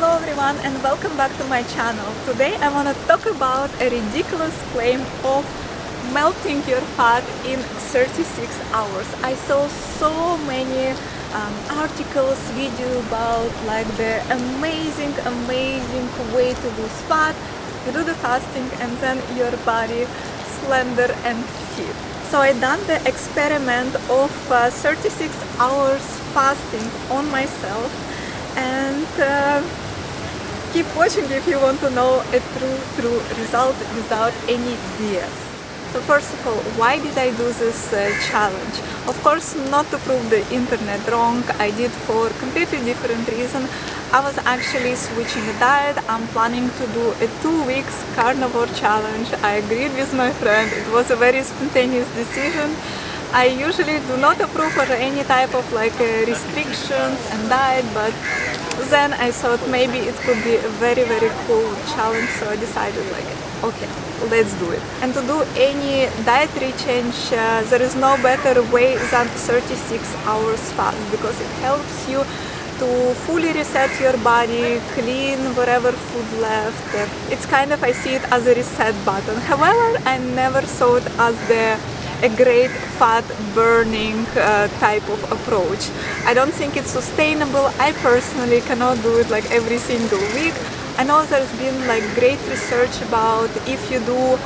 Hello everyone and welcome back to my channel. Today I want to talk about a ridiculous claim of melting your fat in 36 hours. I saw so many um, articles, video about like the amazing, amazing way to lose fat. You do the fasting and then your body slender and fit. So I done the experiment of uh, 36 hours fasting on myself and uh, keep watching if you want to know a true true result without any BS. So first of all, why did I do this uh, challenge? Of course not to prove the internet wrong, I did for completely different reason. I was actually switching a diet, I'm planning to do a two weeks carnivore challenge. I agreed with my friend, it was a very spontaneous decision. I usually do not approve of any type of like uh, restrictions and diet, but then I thought maybe it could be a very very cool challenge, so I decided like, okay, let's do it. And to do any dietary change, uh, there is no better way than 36 hours fast because it helps you to fully reset your body, clean whatever food left. It's kind of, I see it as a reset button. However, I never saw it as the a great fat burning uh, type of approach. I don't think it's sustainable. I personally cannot do it like every single week. I know there's been like great research about if you do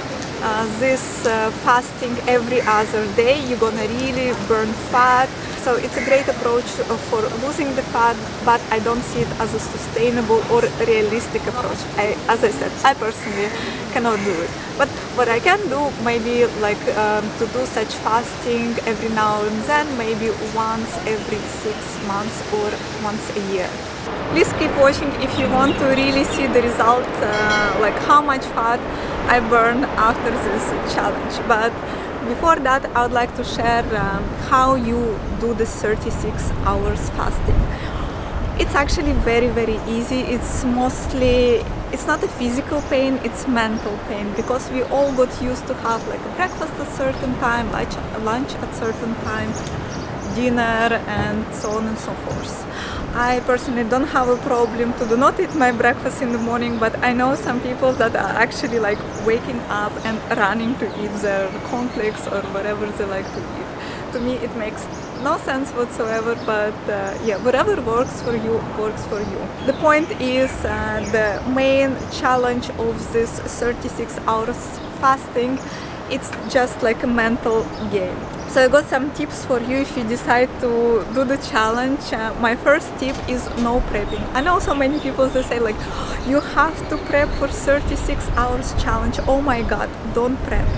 this uh, fasting every other day, you're gonna really burn fat. So it's a great approach uh, for losing the fat, but I don't see it as a sustainable or realistic approach. I, as I said, I personally cannot do it. But what I can do, maybe like um, to do such fasting every now and then, maybe once every six months or once a year. Please keep watching if you want to really see the result, uh, like how much fat I burn after this challenge. But before that, I would like to share um, how you do the 36 hours fasting. It's actually very very easy. It's mostly it's not a physical pain, it's mental pain because we all got used to have like a breakfast at certain time, lunch, lunch at certain time, dinner and so on and so forth. I personally don't have a problem to do not eat my breakfast in the morning, but I know some people that are actually like waking up and running to eat their cornflakes or whatever they like to eat. To me, it makes no sense whatsoever, but uh, yeah, whatever works for you, works for you. The point is uh, the main challenge of this 36 hours fasting, it's just like a mental game. So I got some tips for you if you decide to do the challenge. Uh, my first tip is no prepping. I know so many people they say like you have to prep for 36 hours challenge. Oh my god, don't prep.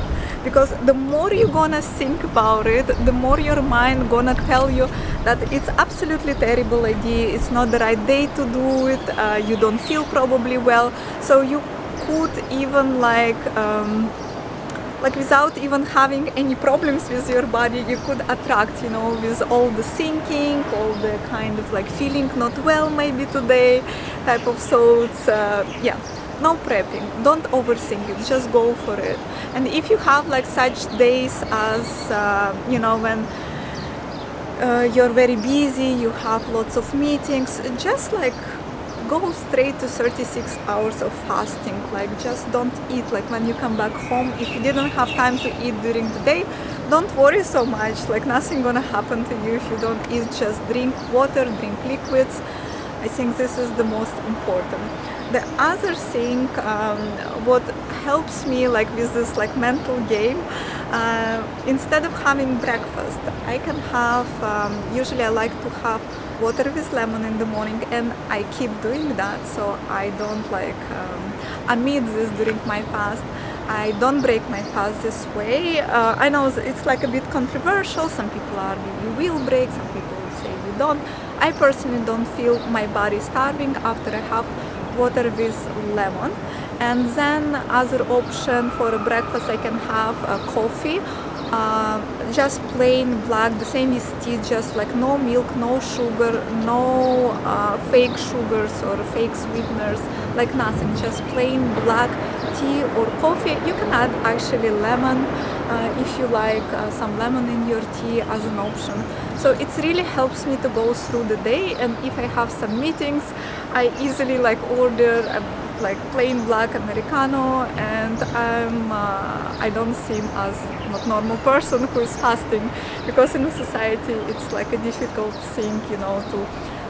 Because the more you're gonna think about it, the more your mind gonna tell you that it's absolutely terrible idea, it's not the right day to do it, uh, you don't feel probably well. So you could even like um, like without even having any problems with your body you could attract you know with all the thinking all the kind of like feeling not well maybe today type of thoughts uh, yeah. No prepping. Don't overthink it. Just go for it. And if you have like such days as uh, you know when uh, you're very busy you have lots of meetings just like go straight to 36 hours of fasting like just don't eat. Like when you come back home if you didn't have time to eat during the day don't worry so much. Like nothing gonna happen to you if you don't eat. Just drink water drink liquids. I think this is the most important. The other thing um, what helps me like with this like mental game uh, instead of having breakfast I can have um, usually I like to have water with lemon in the morning and I keep doing that so I don't like um, this during my fast I don't break my fast this way. Uh, I know it's like a bit controversial. Some people argue you will break some people say you don't. I personally don't feel my body starving after I have water with lemon. And then other option for breakfast I can have a coffee just plain black, the same as tea, just like no milk, no sugar, no uh, fake sugars or fake sweeteners, like nothing, just plain black tea or coffee. You can add actually lemon uh, if you like uh, some lemon in your tea as an option. So it really helps me to go through the day and if I have some meetings, I easily like order a like plain black americano and I'm uh, I don't seem as not normal person who is fasting because in society it's like a difficult thing you know to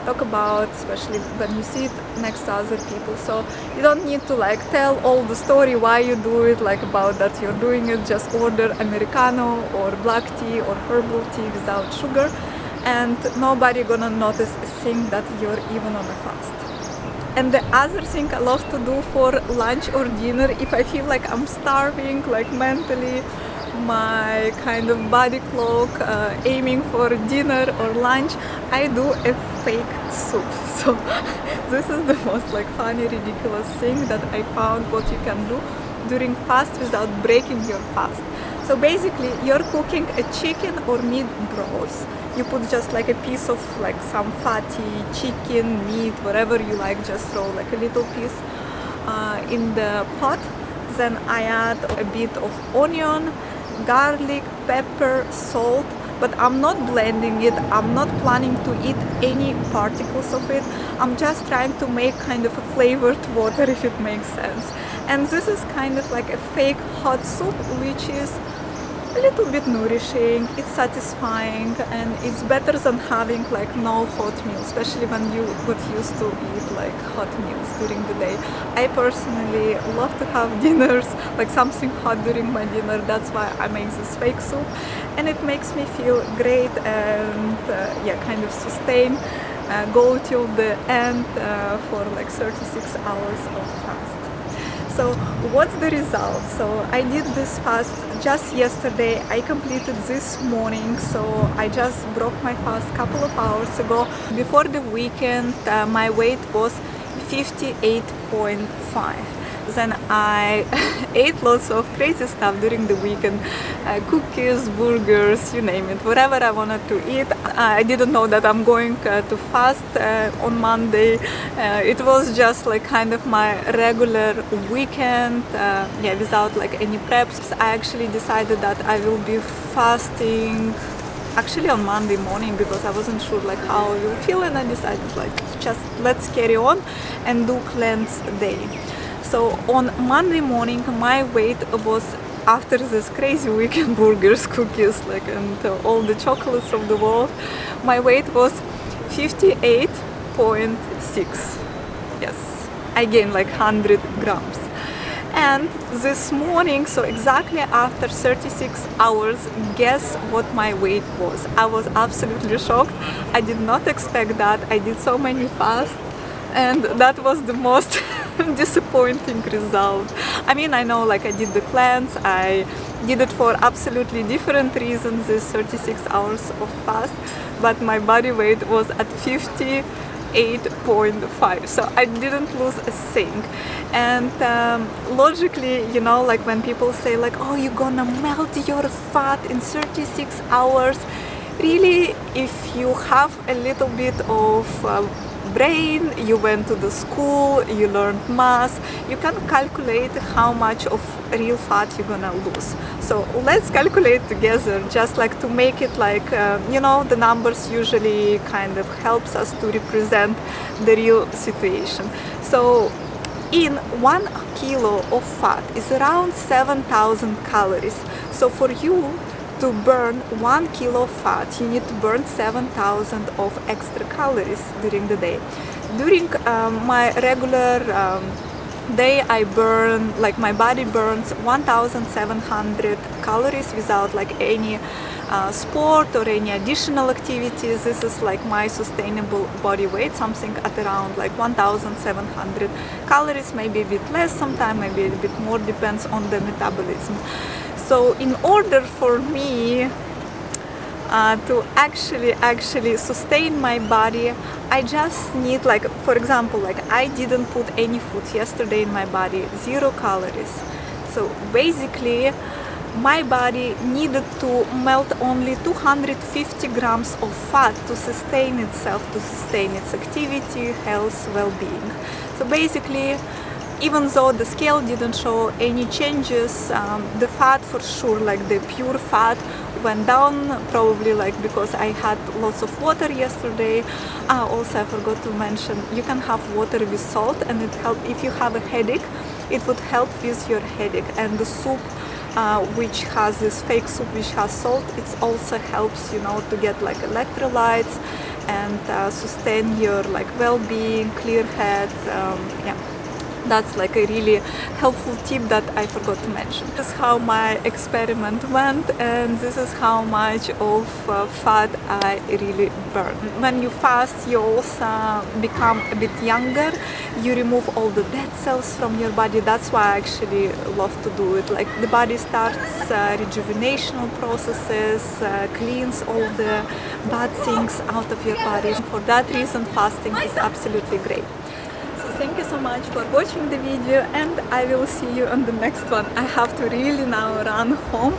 talk about especially when you sit next to other people. So you don't need to like tell all the story why you do it like about that you're doing it. Just order americano or black tea or herbal tea without sugar and nobody gonna notice a thing that you're even on a fast and the other thing I love to do for lunch or dinner, if I feel like I'm starving, like mentally, my kind of body clock, uh, aiming for dinner or lunch, I do a fake soup. So this is the most like funny, ridiculous thing that I found what you can do during fast without breaking your fast. So basically you're cooking a chicken or meat broth. You put just like a piece of like some fatty chicken meat whatever you like just throw like a little piece uh, in the pot. Then I add a bit of onion garlic pepper salt but I'm not blending it. I'm not planning to eat any particles of it. I'm just trying to make kind of a flavored water if it makes sense. And this is kind of like a fake hot soup which is a little bit nourishing, it's satisfying and it's better than having like no hot meal, especially when you got used to eat like hot meals during the day. I personally love to have dinners, like something hot during my dinner, that's why I make this fake soup and it makes me feel great and uh, yeah, kind of sustain, uh, go till the end uh, for like 36 hours of fast. So what's the result? So I did this fast just yesterday. I completed this morning. So I just broke my fast a couple of hours ago. Before the weekend, uh, my weight was 58.5 then I ate lots of crazy stuff during the weekend uh, cookies, burgers, you name it, whatever I wanted to eat. I didn't know that I'm going uh, to fast uh, on Monday. Uh, it was just like kind of my regular weekend, uh, yeah, without like any preps. I actually decided that I will be fasting actually on Monday morning because I wasn't sure like how I will feel and I decided like just let's carry on and do cleanse day. So on Monday morning my weight was after this crazy weekend burgers, cookies like and uh, all the chocolates of the world my weight was 58.6 yes. I gained like 100 grams. And this morning so exactly after 36 hours guess what my weight was? I was absolutely shocked. I did not expect that. I did so many fasts. And that was the most disappointing result. I mean, I know like I did the cleanse, I did it for absolutely different reasons, this 36 hours of fast, but my body weight was at 58.5 so I didn't lose a thing and um, logically you know like when people say like oh you're gonna melt your fat in 36 hours really if you have a little bit of uh, brain, you went to the school, you learned math, you can calculate how much of real fat you're gonna lose. So let's calculate together just like to make it like, uh, you know, the numbers usually kind of helps us to represent the real situation. So in one kilo of fat is around 7,000 calories. So for you to burn one kilo of fat you need to burn 7000 of extra calories during the day. During um, my regular um, day I burn like my body burns 1700 calories without like any uh, sport or any additional activities. This is like my sustainable body weight something at around like 1700 calories maybe a bit less sometime maybe a bit more depends on the metabolism so in order for me uh, to actually actually sustain my body I just need like for example like I didn't put any food yesterday in my body zero calories so basically my body needed to melt only 250 grams of fat to sustain itself, to sustain its activity, health, well-being. So basically, even though the scale didn't show any changes, um, the fat for sure, like the pure fat, went down probably like because I had lots of water yesterday. Uh, also, I forgot to mention you can have water with salt, and it help if you have a headache. It would help with your headache, and the soup. Uh, which has this fake soup which has salt it also helps you know to get like electrolytes and uh, sustain your like well-being clear head um, yeah that's like a really helpful tip that I forgot to mention. This is how my experiment went and this is how much of uh, fat I really burn. When you fast you also become a bit younger, you remove all the dead cells from your body, that's why I actually love to do it. Like the body starts uh, rejuvenational processes, uh, cleans all the bad things out of your body. For that reason fasting is absolutely great thank you so much for watching the video and I will see you on the next one. I have to really now run home.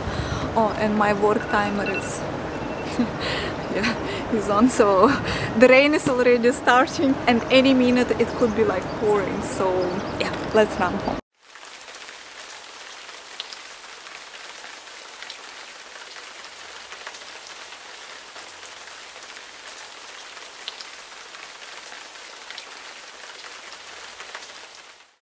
Oh, and my work timer is yeah, is on. So the rain is already starting and any minute it could be like pouring. So yeah, let's run home.